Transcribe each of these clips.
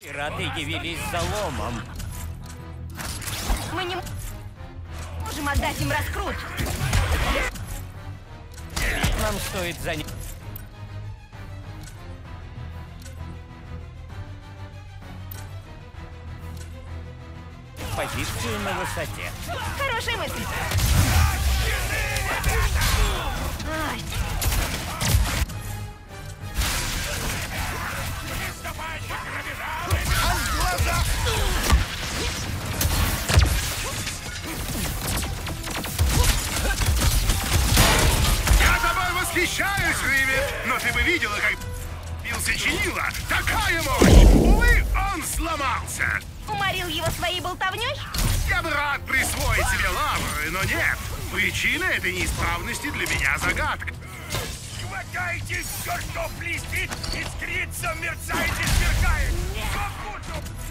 Пираты явились за ломом. Мы не можем отдать им раскрут. Нам стоит занять... Позицию на высоте. Хорошая мысль. Ай, Я тобой восхищаюсь, Ривит, но ты бы видела, как бился Чинила. Такая мощь! Увы, он сломался. уморил его своей болтовней? Я бы рад присвоить себе лавры, но нет. Причина этой неисправности для меня загадка. Хватайте все, что блестит, искрится, мерцает и сверкает! Попутно! Yeah.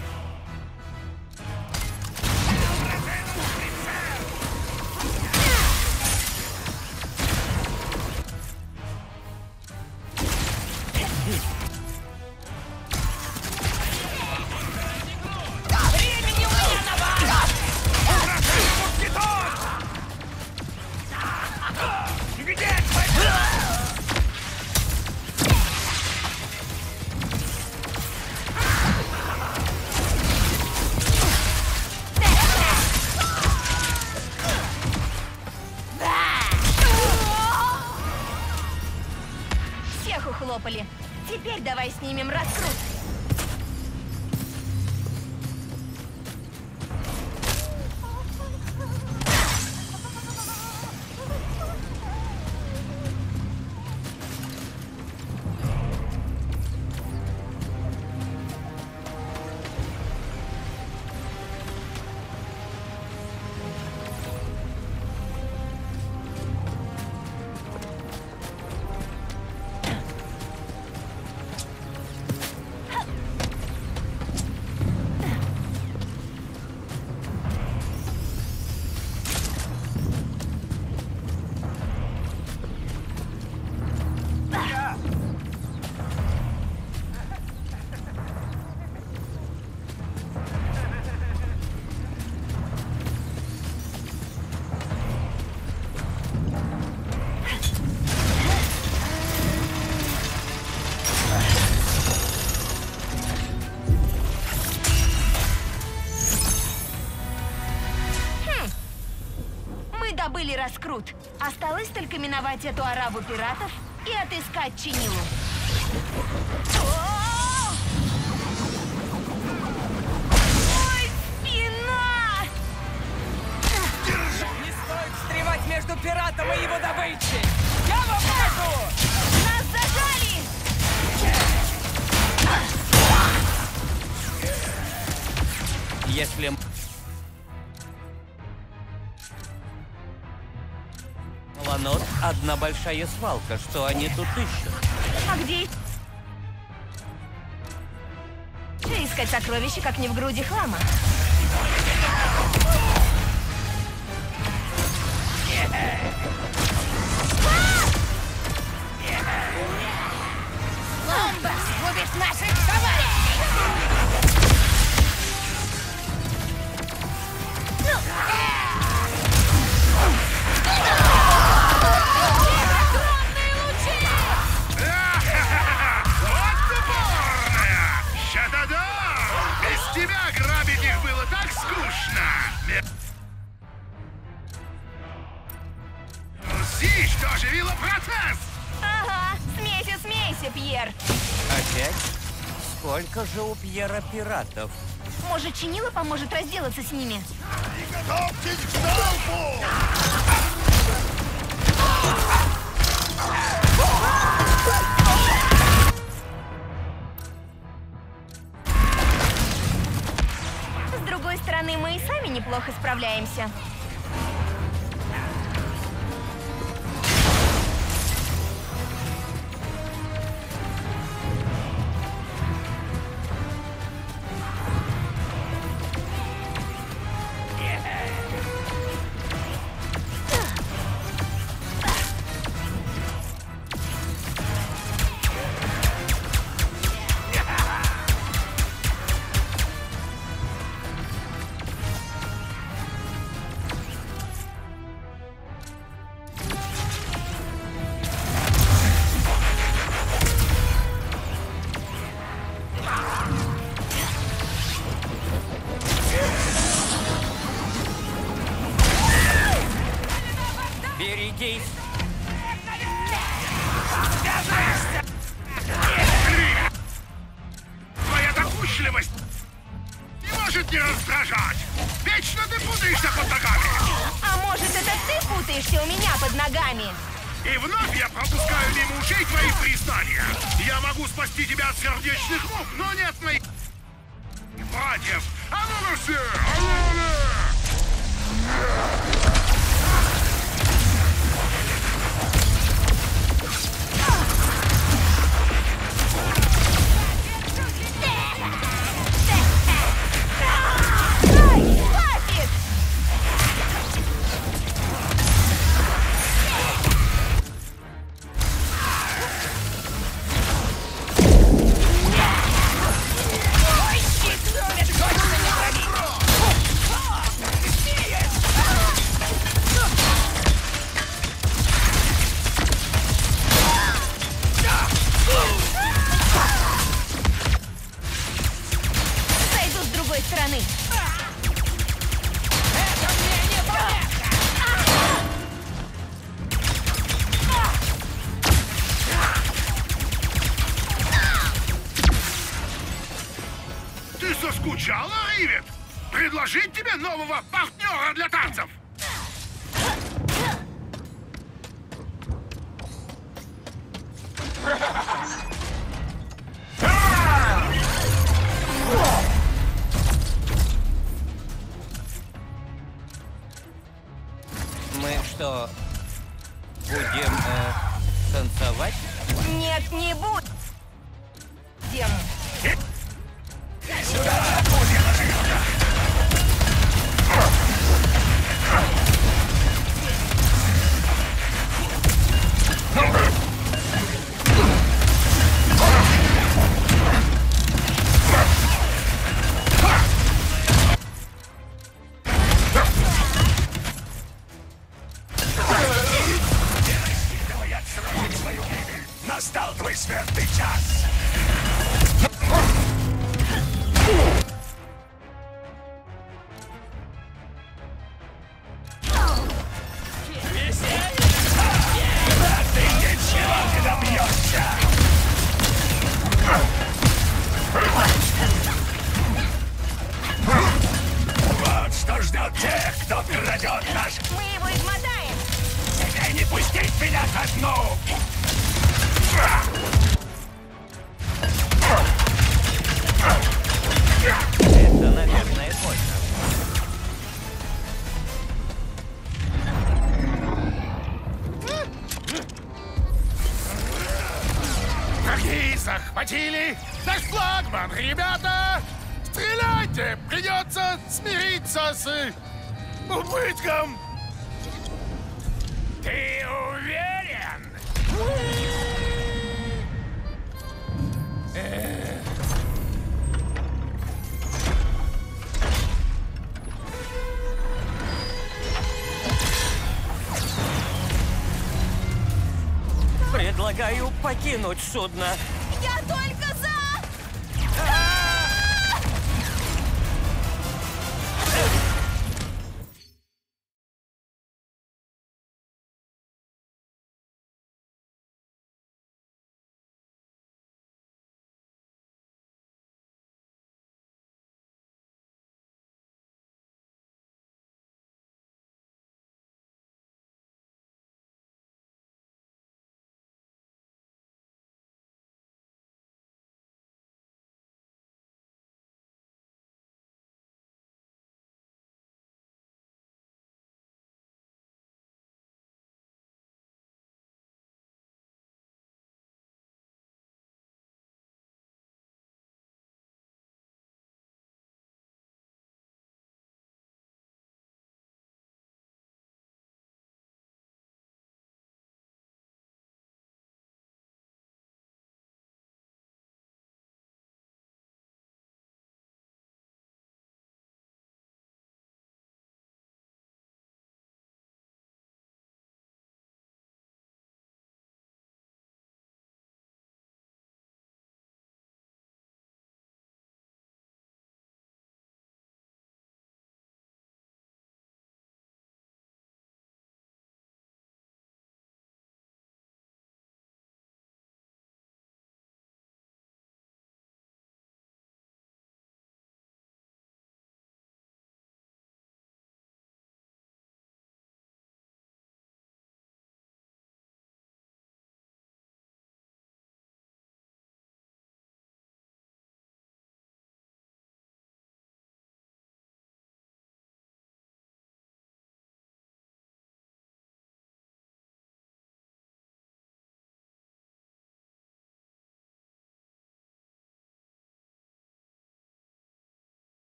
Всех ухлопали. Теперь давай снимем раскрут. Осталось только миновать эту араву пиратов и отыскать Чинилу. Одна большая свалка. Что они тут ищут? А где искать сокровища, как не в груди хлама? Ломба губит наших товарищей! Пьер. Опять? Сколько же у Пьера пиратов? Может, Чинила поможет разделаться с ними? Готовьтесь к залпу! С другой стороны, мы и сами неплохо справляемся. нового партнера для танцев! Мы что, будем э, танцевать? Нет, не будем. Сюда! правде. Придется смириться с убытком. Ты уверен? Предлагаю покинуть судно.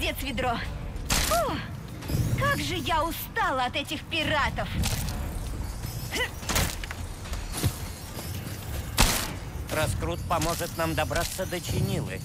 Молодец, ведро. Фу, как же я устала от этих пиратов. Раскрут поможет нам добраться до Чинилы.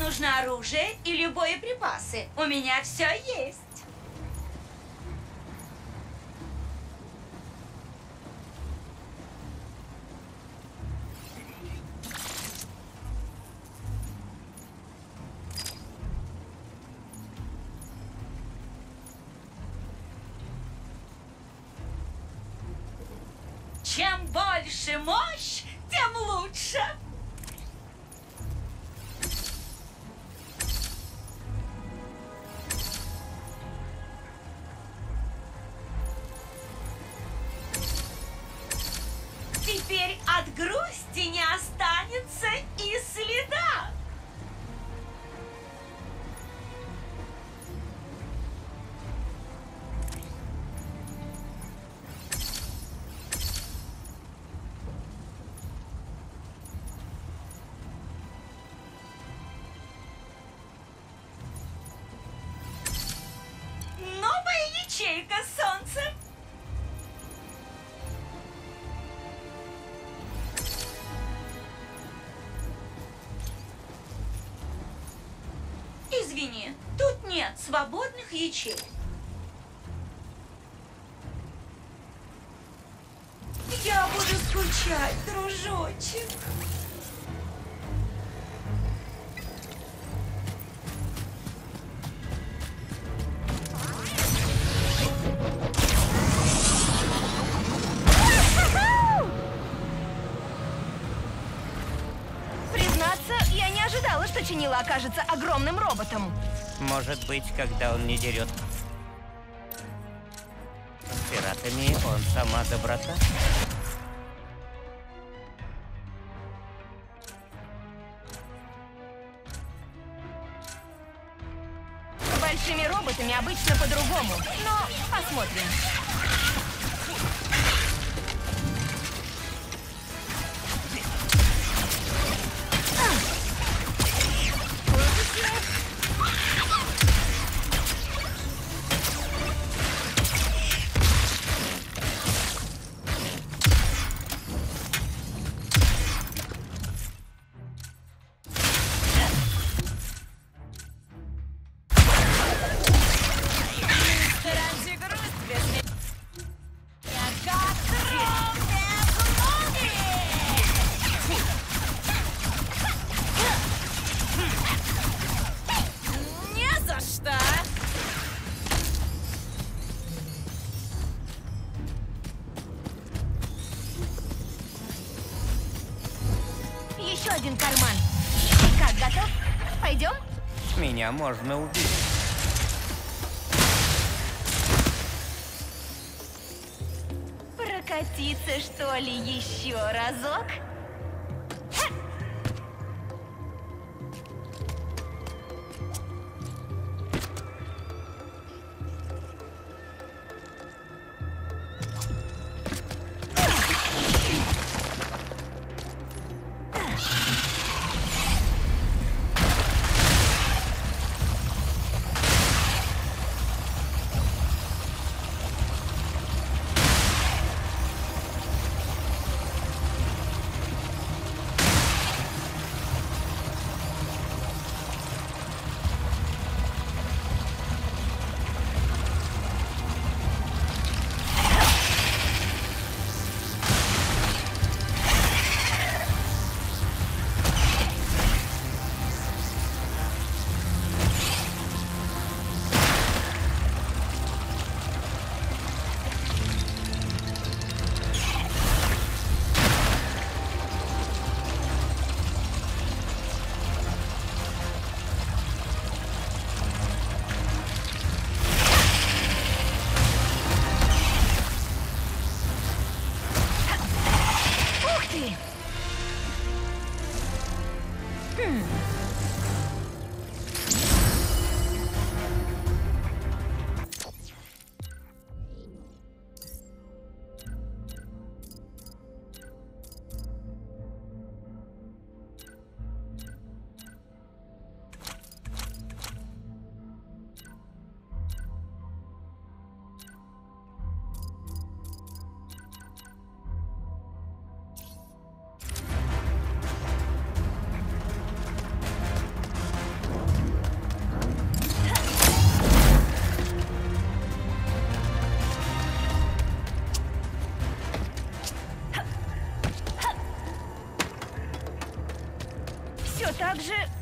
Нужно оружие или боеприпасы. У меня все есть. Извини, тут нет свободных ячеек. Я буду скучать, дружочек. Огромным роботом. Может быть, когда он не дерет. С пиратами он сама доброта. С большими роботами обычно по-другому. Но посмотрим. Еще один карман. Как, готов? Пойдем? Меня можно убить. Прокатиться, что ли, еще разок?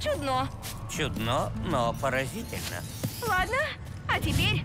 Чудно. Чудно, но поразительно. Ладно, а теперь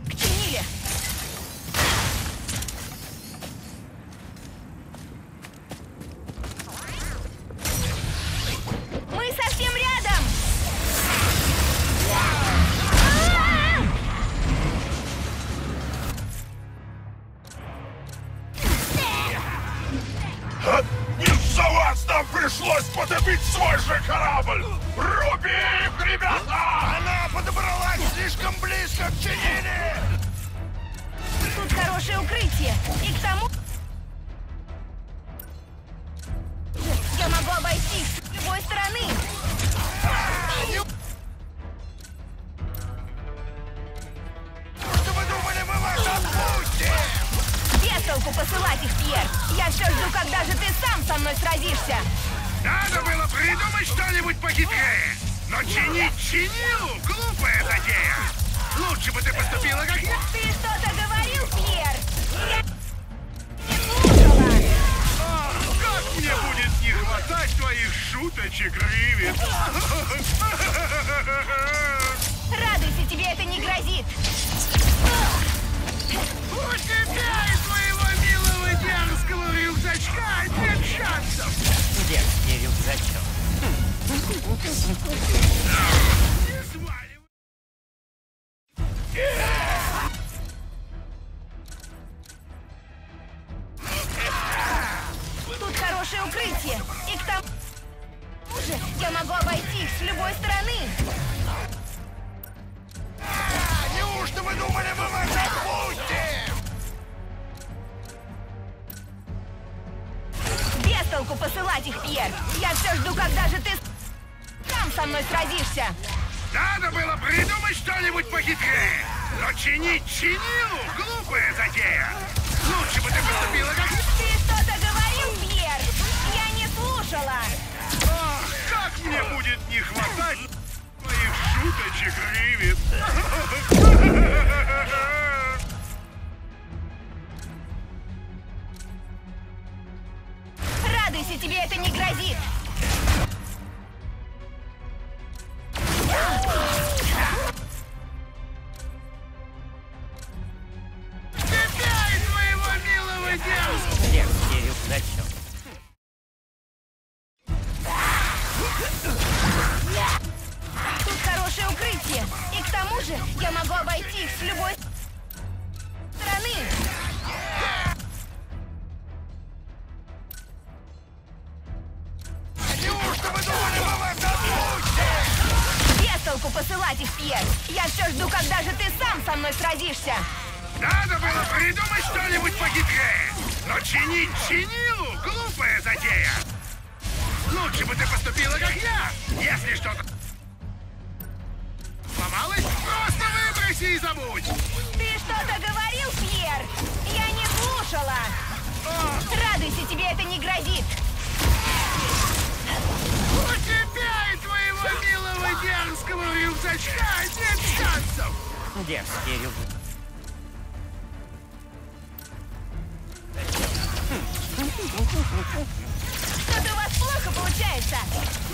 поступила, как я. Ты что-то говорил, Пьер? Я не слушала. Ах, как мне будет не хватать твоих шуточек, Ривит. Радуйся, тебе это не грозит. У тебя и твоего милого дерзкого рюкзачка нет шансов. Дерзкий рюкзачок. обойти их с любой стороны. Неужто вы думали, мы вас отпустим? Без толку посылать их, Пьер. Я все жду, когда же ты сам со мной сразишься. Надо было придумать что-нибудь похитрее. Но чинить чинилу — глупая затея. Лучше бы ты поступила, как я. Если что-то выброси и забудь. Ты что-то говорил, Пьер? Я не слушала. Радуйся, тебе это не грозит. У тебя и твоего милого дерзкого рюкзачка нет шансов. Дерзкий рюкзачок. Что-то у вас плохо получается.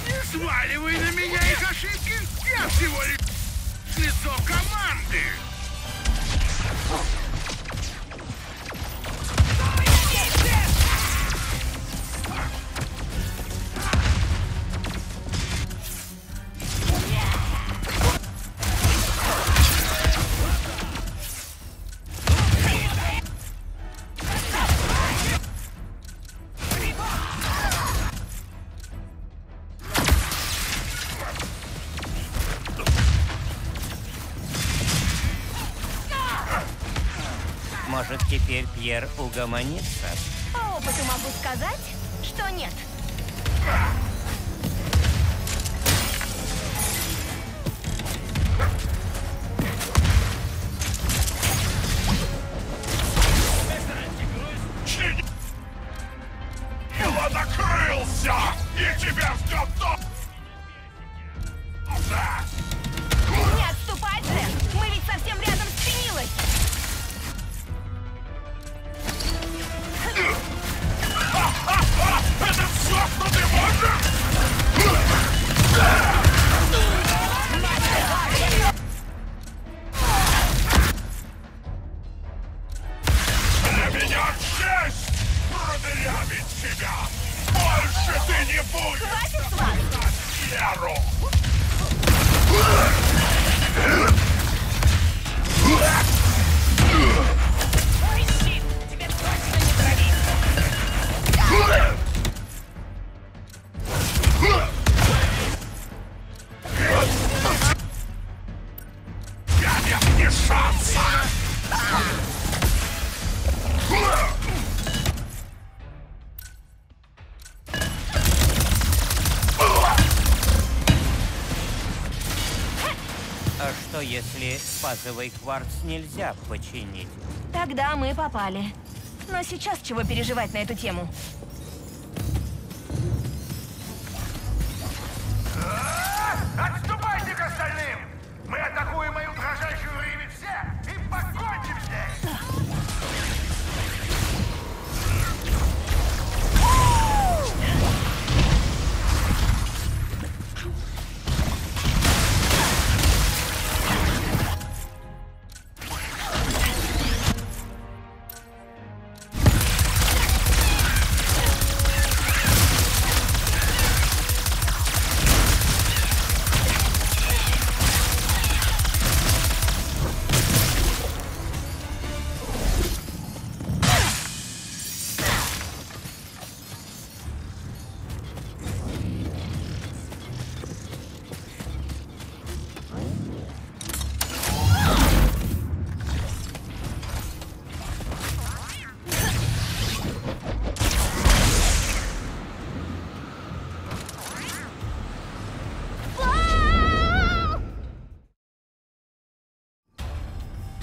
Не сваливай на меня их ошибки. Я всего лишь лицо команды. Пьер угомонится? Фазовый кварц нельзя починить? Тогда мы попали. Но сейчас чего переживать на эту тему?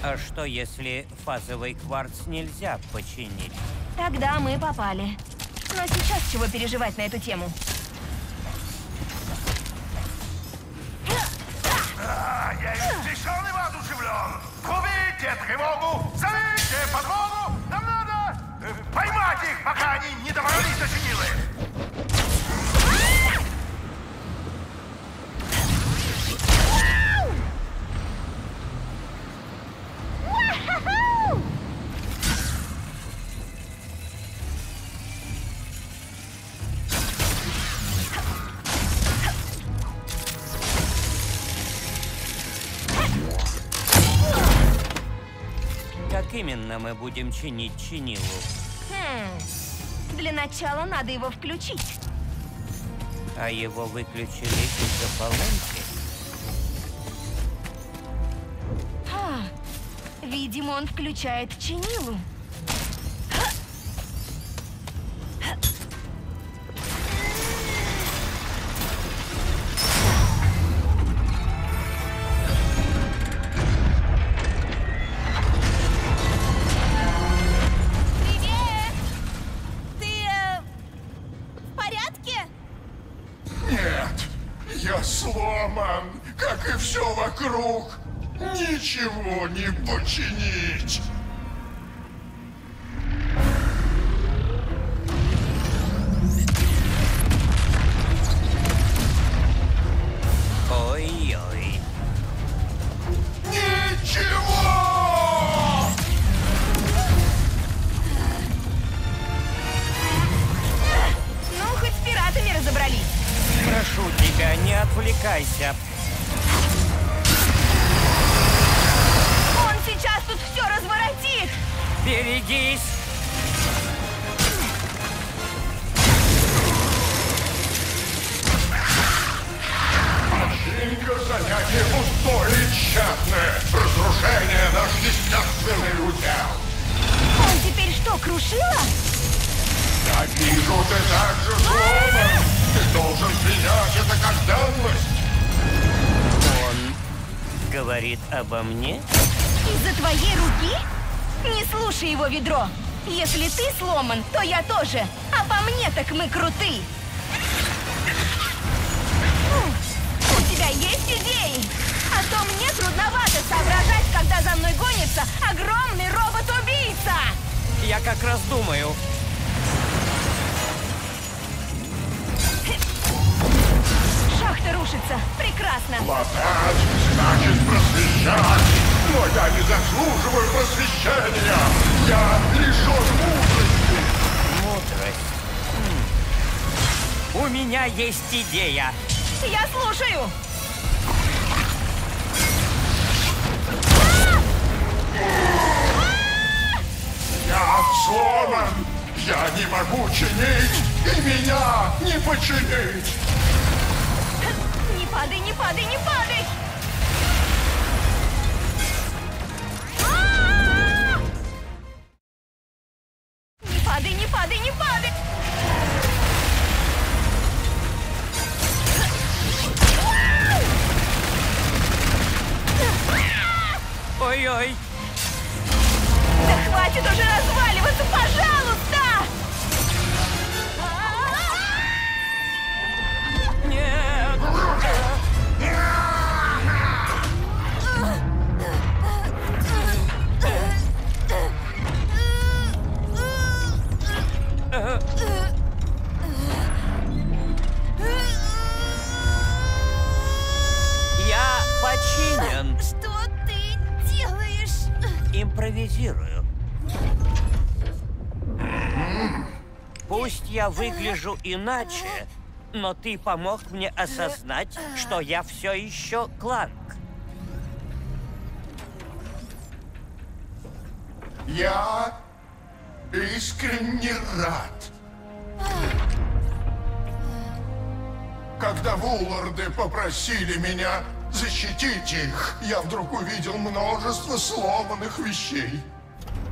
А что если фазовый кварц нельзя починить? Тогда мы попали. Но сейчас чего переживать на эту тему? Именно мы будем чинить чинилу? Хм. Для начала надо его включить. А его выключили из-за поломки? А, видимо, он включает чинилу. Мне? Из-за твоей руки? Не слушай его, ведро. Если ты сломан, то я тоже. А по мне так мы круты. У тебя есть идеи? А то мне трудновато соображать, когда за мной гонится огромный робот-убийца. Я как раз думаю. Рушится. Прекрасно. Латать значит просвещать. Но я не заслуживаю просвещения. Я лишен мудрости. Мудрость. У меня есть идея. Я слушаю. Я сломан! Я не могу чинить, и меня не починить! Падай, не падай, не падай! Импровизирую. Пусть я выгляжу иначе, но ты помог мне осознать, что я все еще Кларк. Я искренне рад. Когда Вулларды попросили меня защитить их, я вдруг увидел множество сломанных вещей.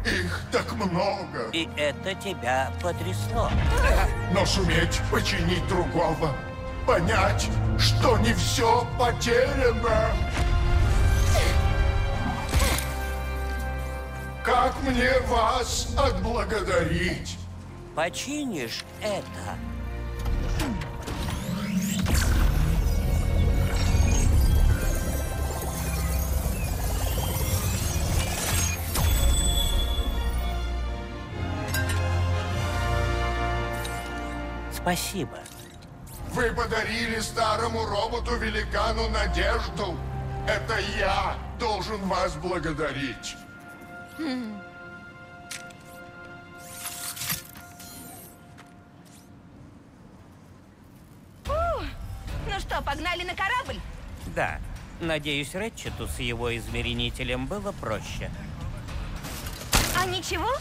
Их так много. И это тебя потрясло. Но суметь починить другого, понять, что не все потеряно. Как мне вас отблагодарить? Починишь это. Спасибо. Вы подарили старому роботу-великану надежду. Это я должен вас благодарить. Ну что, погнали на корабль? Да, надеюсь, Рэтчету с его измеренителем было проще. А ничего,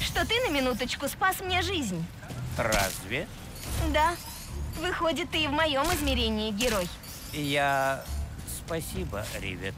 что ты на минуточку спас мне жизнь. Разве? Да. Выходит, ты и в моем измерении герой. Я... Спасибо, Ривет.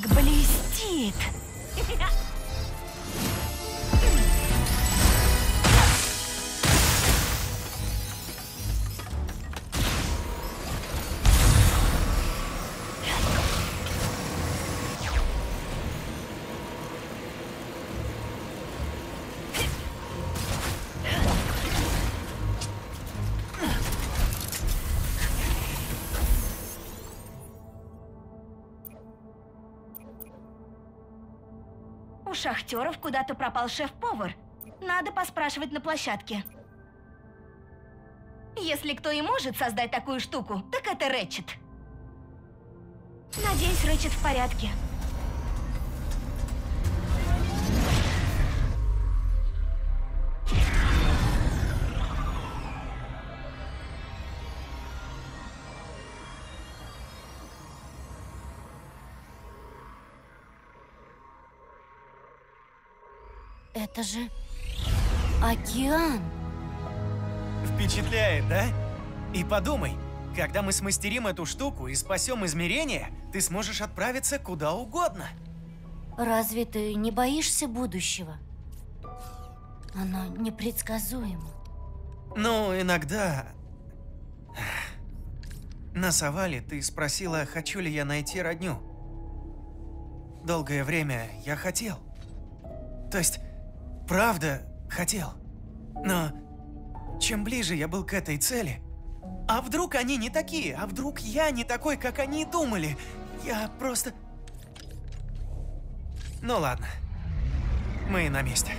Как блестит! У шахтеров куда-то пропал шеф-повар. Надо поспрашивать на площадке. Если кто и может создать такую штуку, так это Рэтчет. Надеюсь, Рэтчет в порядке. Это же океан. Впечатляет, да? И подумай, когда мы смастерим эту штуку и спасем измерение, ты сможешь отправиться куда угодно. Разве ты не боишься будущего? Оно непредсказуемо. Ну, иногда... На Савале ты спросила, хочу ли я найти родню. Долгое время я хотел. То есть, правда хотел. Но чем ближе я был к этой цели, а вдруг они не такие, а вдруг я не такой, как они думали, я просто... Ну ладно, мы на месте.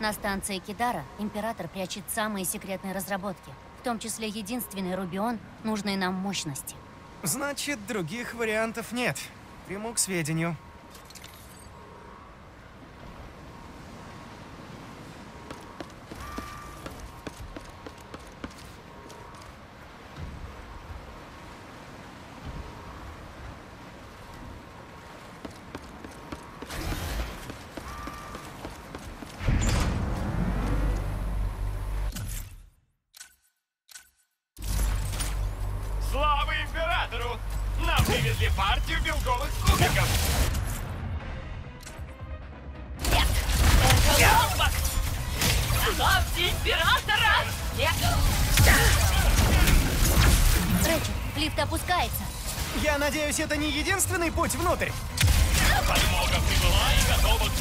На станции Кидара император прячет самые секретные разработки, в том числе единственный Рубион нужной нам мощности. Значит, других вариантов нет. Приму к сведению. Нам привезли партию белковых кубиков! Рэчет, лифт опускается. Я надеюсь, это не единственный путь внутрь. Подмога прибыла и готова к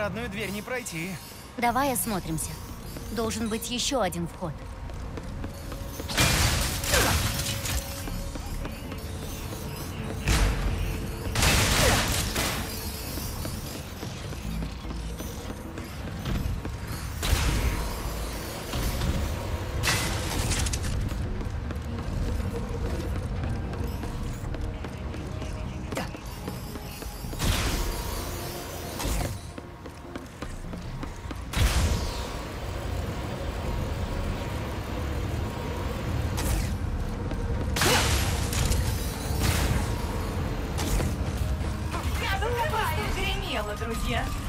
парадную дверь не пройти. Давай осмотримся. Должен быть еще один вход. Yeah.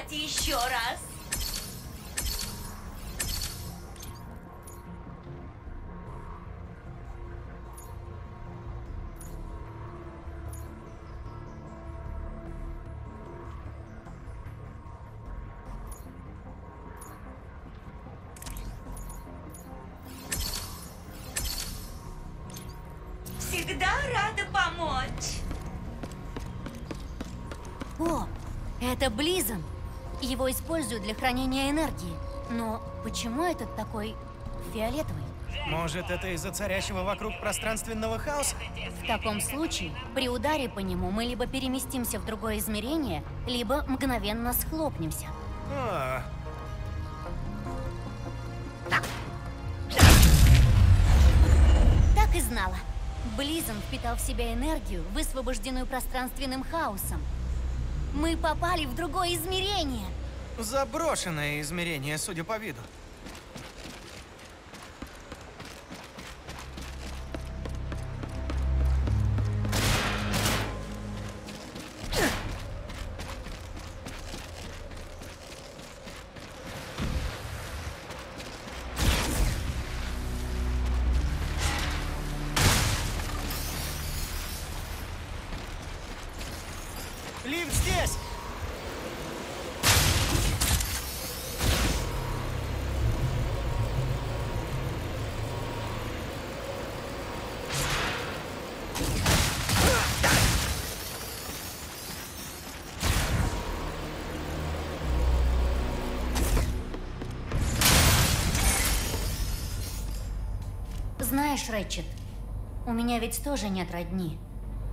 Покупать еще раз? Всегда рада помочь. О, это Близон. Его используют для хранения энергии. Но почему этот такой фиолетовый? Может, это из-за царящего вокруг пространственного хаоса? В таком случае, при ударе по нему мы либо переместимся в другое измерение, либо мгновенно схлопнемся. А, Так и знала. Близон впитал в себя энергию, высвобожденную пространственным хаосом. Мы попали в другое измерение. Заброшенное измерение, судя по виду. Знаешь, Рэтчет, у меня ведь тоже нет родни,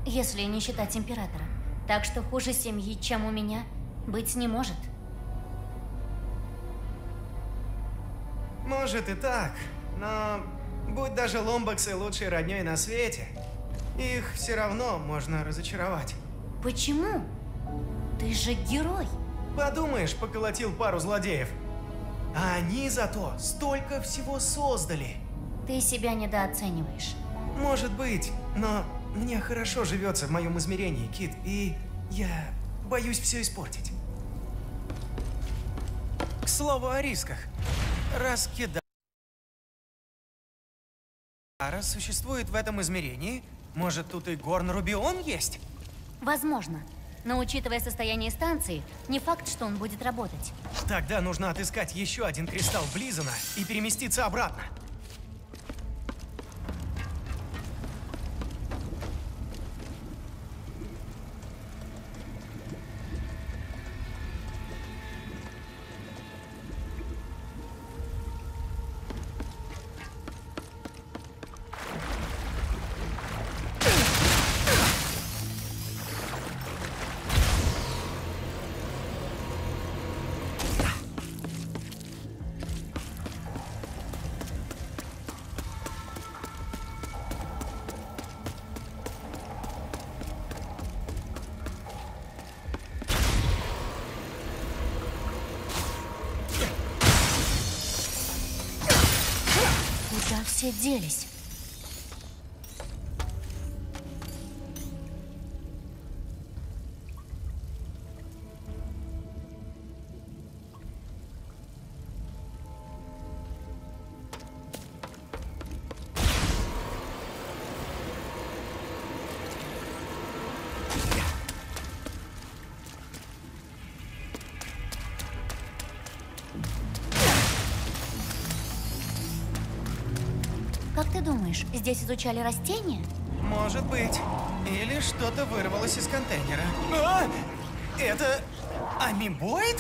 если не считать Императора. Так что хуже семьи, чем у меня, быть не может. Может и так, но будь даже ломбаксы лучшей родней на свете, их все равно можно разочаровать. Почему? Ты же герой. Подумаешь, поколотил пару злодеев. А они зато столько всего создали. Ты себя недооцениваешь. Может быть, но мне хорошо живется в моем измерении, Кит, и я боюсь все испортить. К слову о рисках. Раз Кидара существует в этом измерении, может тут и Горн Рубион есть? Возможно. Но учитывая состояние станции, не факт, что он будет работать. Тогда нужно отыскать еще один кристалл Близана и переместиться обратно. Все делись? Думаешь, здесь изучали растения? Может быть. Или что-то вырвалось из контейнера. А! Это... амибоид?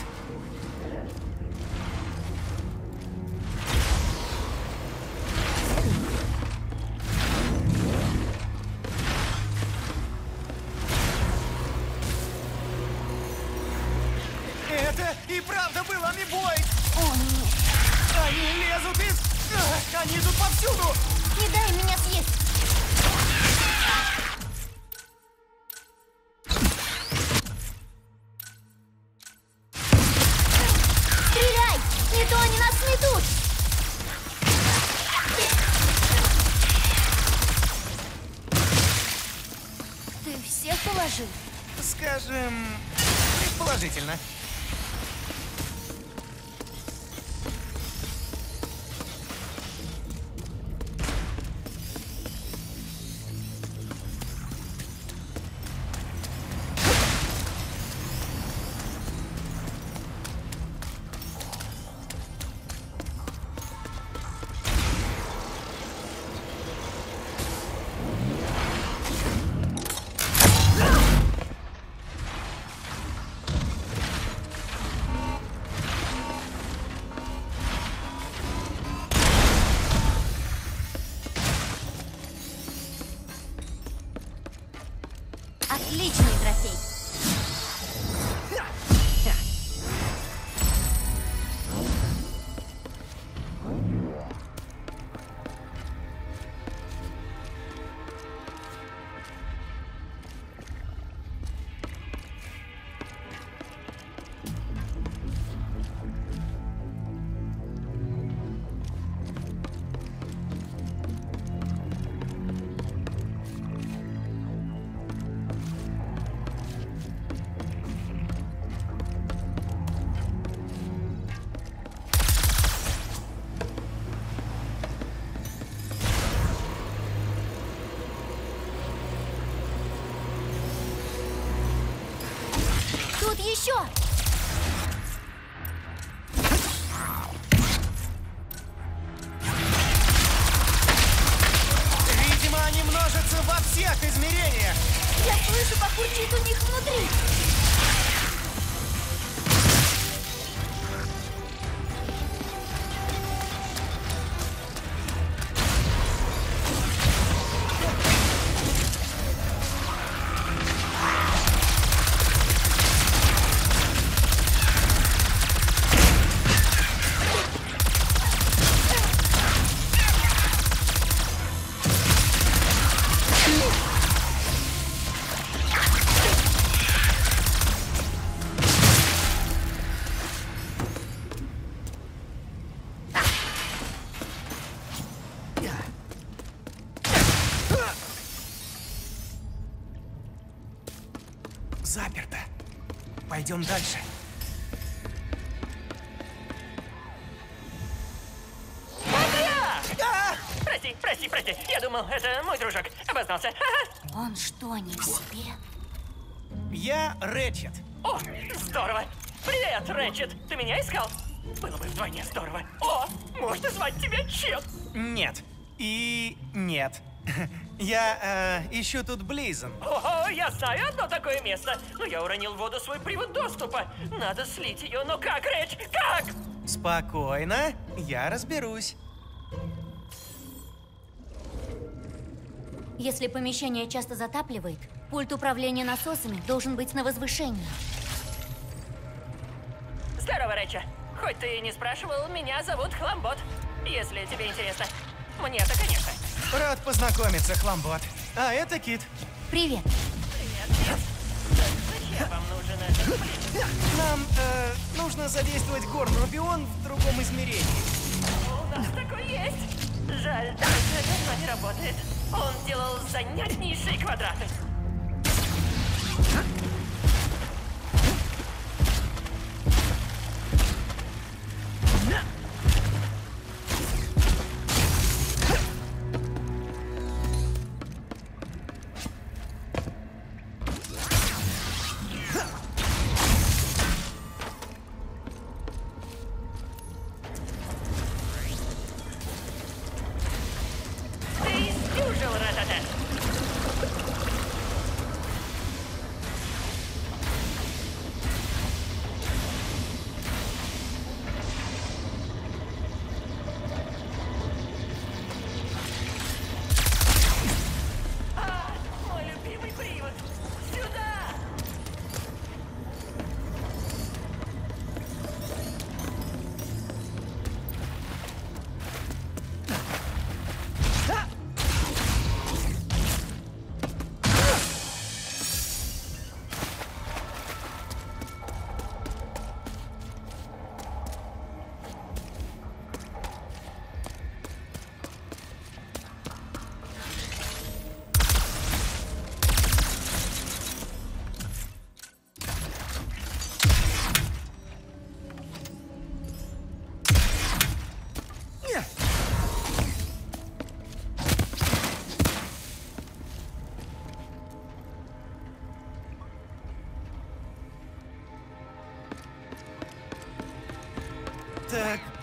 Еще! Пойдем дальше. Прости, прости, прости. Я думал, это мой дружок. Обознался. Он что, не в себе? Я Рэтчет. О, здорово. Привет, Рэтчет. Ты меня искал? Было бы вдвойне здорово. О, можно звать тебя Чет. Нет. И нет. Я э, ищу тут Близен. О, я знаю одно такое место. Но я уронил в воду свой привод доступа. Надо слить ее. Но как, Рэч? Как? Спокойно, я разберусь. Если помещение часто затапливает, пульт управления насосами должен быть на возвышении. Здорово, Рэча. Хоть ты и не спрашивал, меня зовут Хламбот. Если тебе интересно. Мне-то, конечно. Рад познакомиться, Хламбот. А это Кит. Привет. Привет, нет. Зачем вам нужен этот блин? Нам э, нужно задействовать Горн Рубион в другом измерении. У нас такой есть. Жаль, это давно не работает. Он делал занятнейшие квадраты.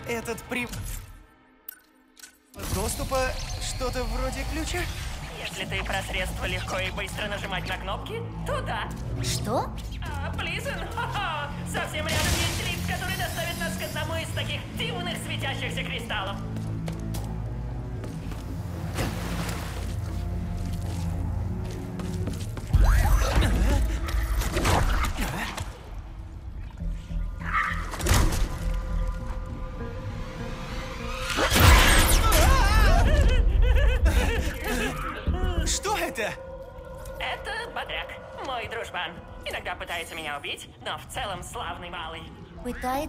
Этот при... Доступа что-то вроде ключа? Если ты про средство легко и быстро нажимать на кнопки, то да. Что? А, Плизен, ха-ха, совсем рядом есть лифт, который доставит нас к одному из таких дивных светящихся кристаллов.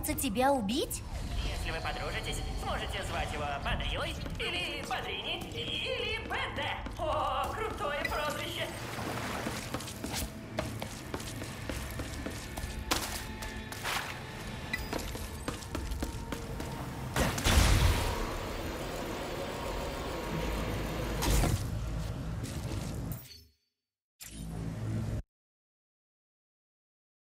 Пытается тебя убить?